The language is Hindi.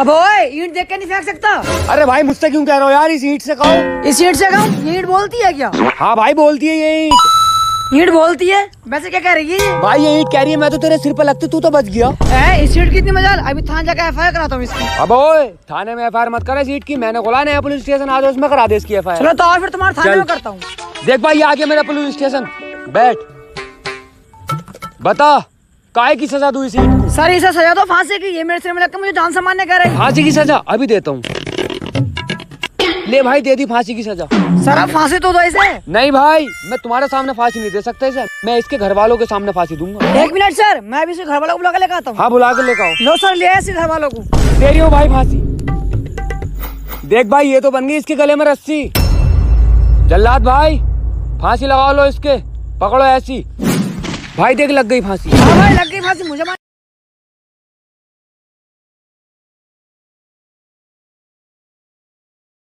अब ओए ईंट देख के नहीं फेंक सकता? अरे भाई मुझसे क्यों कह रहे हो यार इस ईंट से कहो। इस ईंट से कहूँ? ईंट बोलती है क्या? हाँ भाई बोलती है ये ईंट। ईंट बोलती है? वैसे क्या कह रही है भाई ये ईंट कह रही है मैं तो तेरे सिर पर लगती तू तो बच गया। है इस ईंट की इतनी मजाल? अभी थाने जाकर एफ़ आई कराता हूँ इसकी। अब ओए थाने में एफ़ आई आर मत कर इस ईंट की। मैंने खोला नया पुलिस स्टेशन आज उसमें करा दे इसकी एफ़ चलो तो और फिर तुम्हारे थाने में करता हूँ। देख भाई ये आ गया मेरा पुलिस स्टेशन। बैठ। बता। काय की सजा दू इस को? सर इसे सजा दो फांसी की। ये मेरे सिर में लगकर मुझे जान से मारने कह रही। फांसी की सजा? अभी देता हूँ। ले भाई दे दी फांसी की सजा। सर आप फांसी तो दो इसे। नहीं भाई मैं तुम्हारे सामने फांसी नहीं दे सकता इसे। मैं इसके घर वालों के सामने फांसी दूँगा। एक मिनट सर मैं भी इसे घर वालों को बुला के लेकर आता हूँ। हाँ बुला कर लेकर आओ। लो सर ले इसे घर वालों को। दे रही हूँ भाई फांसी। देख भाई ये तो बन गई इसके गले में रस्सी। जल्लाद भाई फांसी लगा लो इसके। पकड़ो ऐसी। भाई देख लग गई फांसी। हाँ भाई लग गई फांसी मुझे